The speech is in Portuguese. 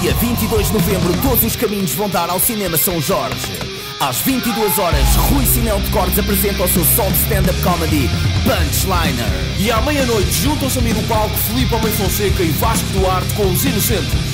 Dia 22 de novembro, todos os caminhos vão dar ao Cinema São Jorge. Às 22 horas, Rui Sinel de Cortes apresenta o seu som de stand-up comedy Punchliner. E à meia-noite juntam-se a mim no palco Felipe Homem Fonseca e Vasco Duarte com os Inocentes.